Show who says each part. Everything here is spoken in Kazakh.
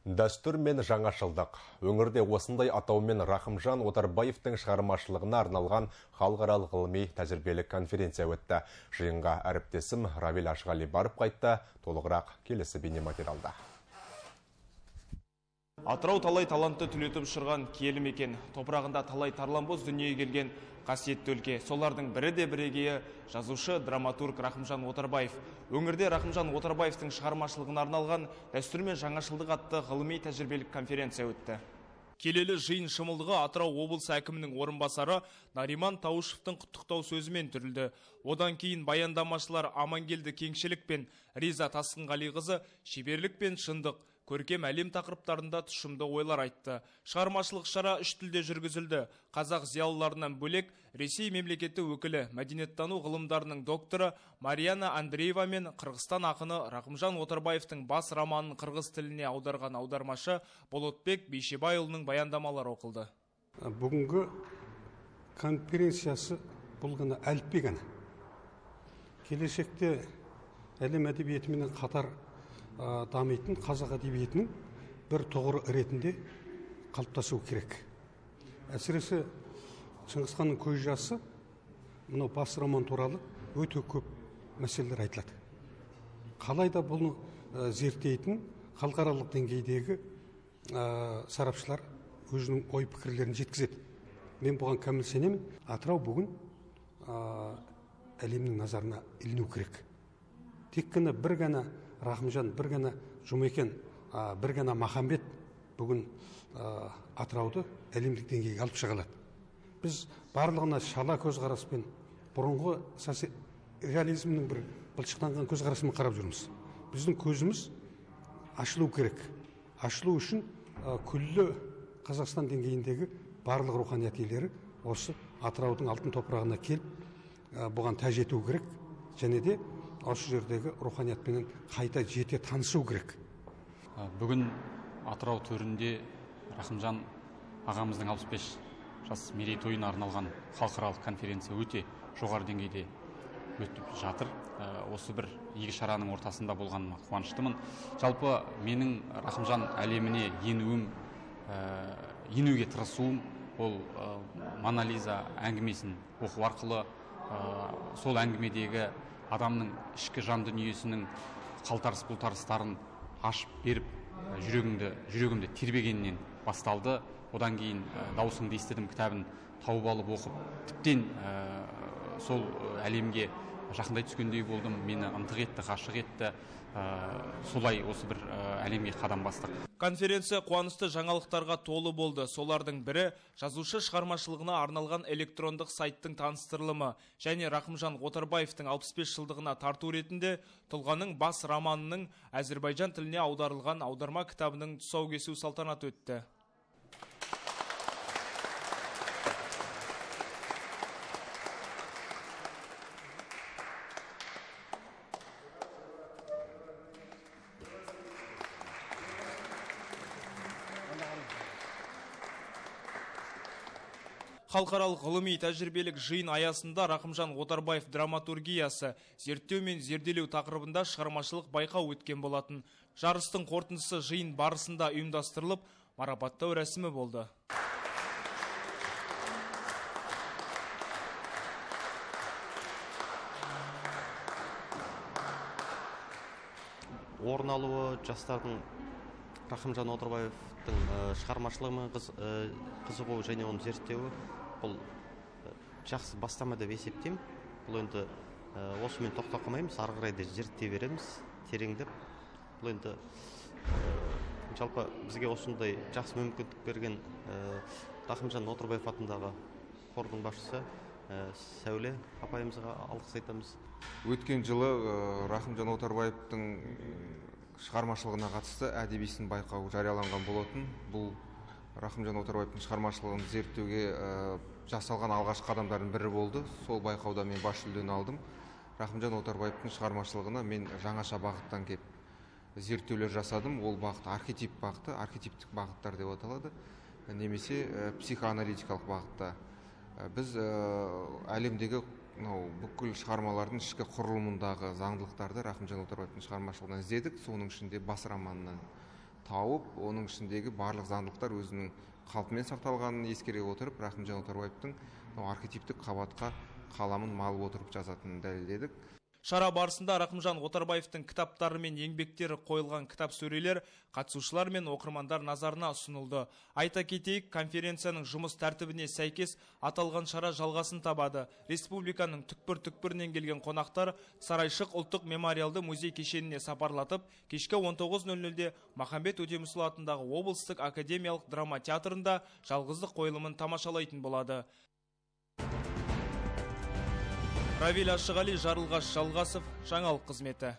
Speaker 1: Дәстүр мен жаңашылдық. Өңірде осындай атаумен Рахымжан Отарбаевтың шығармашылығына арналған халықаралық ғылыми тәжірибелік конференция өтті. Жиынға әріптесім Равил Ашғали барып қайтты, толығырақ келесі бейнематериалда.
Speaker 2: Атырау талай талантты түлетіп ұшырған киелі мекен. Топырағында талай тарланбоз дүниеге келген қасиетті өлке. Солардың бірі де бірегейі жазушы драматург Рахымжан Отарбаев. Өңірде Рахымжан Отарбаевтың шығармашылығына арналған дәстүр мен жаңашылдық атты ғылыми тәжірибелік конференция өтті. Келелі жиын шымылдығы Атырау облысы әкімінің орынбасары Нариман Таушевтың құттықтау сөзімен түрілді. Одан кейін баяндамашылар Амангелді Кеңшілік пен Риза Тасқынғалиқызы шеберлік пен шындық, көркем әлем тақырыптарында тұшымды ойлар айтты. Шығармашылық шара үш тілде жүргізілді. Қазақ зиялыларынан бөлек Ресей мемлекеті өкілі мәдениеттану ғылымдарының докторы Марияна Андреева мен Қырғызстан ақыны Рақымжан Отарбаевтың бас романын қырғыз тіліне аударған аудармашы Болотбек Бейшебайұлының баяндамалары оқылды.
Speaker 3: Бүгінгі конференциясы бұл әліппе ғана. Келешекте әлем әдебиетімен қатар дамитын қазақ әдебиетінің бір тұғыры ретінде қалыптасу керек. Әсіресе шыңғысханның көз жасы мынау бас роман туралы өте көп мәселелер айтылады. Қалай да бұны зерттейтін халықаралық деңгейдегі сарапшылар өзінің ой пікірлерін жеткізеді. Мен бұған кәміл сенемін. Атырау бүгін әлемнің назарына іліну керек. Тек қана бір ғана рахымжан бір ғана жұмекен бір ғана махамбет бүгін атырауды әлемдік деңгейге алып шыға алады. Біз барлығына шала көзқараспен бұрынғы реализмнің бір былшықтанған көзқарасымен қарап жүрміз. Біздің көзіміз ашылу керек. Ашылу үшін күллі қазақстан деңгейіндегі барлық руханият иелері осы атыраудың алтын топырағына келіп бұған тәж ету керек және де осы жердегі руханиятпенен қайта жете танысу керек.
Speaker 4: Бүгін атырау төрінде рахымжан ағамыздың 65 жас мерейтойына арналған халықаралық конференция өте жоғары деңгейде өтіп жатыр. Осы бір игі шараның ортасында болғаныма қуаныштымын. Жалпы менің рахымжан әлеміне енуім енуге тырысуым ол монолиза әңгімесін оқу арқылы сол әңгімедегі адамның ішкі жан дүниесінің қалтарыс бұлтарыстарын ашып беріп жүрегіңді жүрегімді тербегеннен басталды. Одан кейін даусыңды естідім кітабын тауып алып оқып тіптен сол әлемге жақындай түскендей болдым. Мені ынтық етті ғашық етті. Солай осы бір әлемге қадам бастық.
Speaker 2: Конференция қуанышты жаңалықтарға толы болды. Солардың бірі жазушы шығармашылығына арналған электрондық сайттың таныстырылымы және рахымжан отарбаевтың 65 жылдығына тарту ретінде тұлғаның бас романының әзірбайжан тіліне аударылған аударма кітабының тұсаукесу салтанаты өтті. Халықаралық ғылыми тәжірибелік жиын аясында рахымжан отарбаев драматургиясы зерттеу мен зерделеу тақырыбында шығармашылық байқау өткен болатын. Жарыстың қорытындысы жиын барысында ұйымдастырылып марапаттау рәсімі болды.
Speaker 5: Орын алуы жастардың рахымжан отарбаевтың шығармашылығымен қызығу және оны зерттеуі бұл жақсы бастама деп есептеймін. Бұл енді осымен тоқтап қалмаймыз ары қарай да зерттей береміз тереңдеп. Бұл енді жалпы бізге осындай жақсы мүмкіндік берген рахымжан отарбаев атындағы қордың басшысы сәуле апайымызға алғыс айтамыз.
Speaker 6: Өткен жылы рахымжан отарбаевтың шығармашылығына қатысты әдеби сын байқауы жарияланған болатын. Бұл рахымжан отарбаевтың шығармашылығын зерттеуге жасалған алғашқы қадамдардың бірі болды. Сол байқауда мен бас жүлдені алдым. Рахымжан отарбаевтың шығармашылығына мен жаңаша бағыттан келіп зерттеулер жасадым. Ол бағыт архетип бағыты архетиптік бағыттар деп аталады. Немесе психоаналитикалық бағытта. Біз әлемдегі мынау бүкіл шығармалардың ішкі құрылымындағы заңдылықтарды рахымжан отарбаевтың шығармашылығынан іздедік. Соның ішінде бас романынан тауып оның ішіндегі барлық заңдылықтар өзінің қалпымен сақталғанын ескере отырып рахымжан отарбаевтың архетиптік қабатқа қаламын малып отырып жазатынын дәлелдедік.
Speaker 2: Шара барысында рахымжан отарбаевтың кітаптары мен еңбектері қойылған кітап сөрелер қатысушылар мен оқырмандар назарына ұсынылды. Айта кетейік конференцияның жұмыс тәртібіне сәйкес аталған шара жалғасын табады. Республиканың түкпір түкпірінен келген қонақтар сарайшық ұлттық мемориалды музей кешеніне сапарлатып кешкі 19.00-де махамбет өтемісұлы атындағы облыстық академиялық драма театрында жалғыздық қойылымын тамашалайтын болады. Равиль ашығали жарылғаш жалғасов жаңалық қызметі.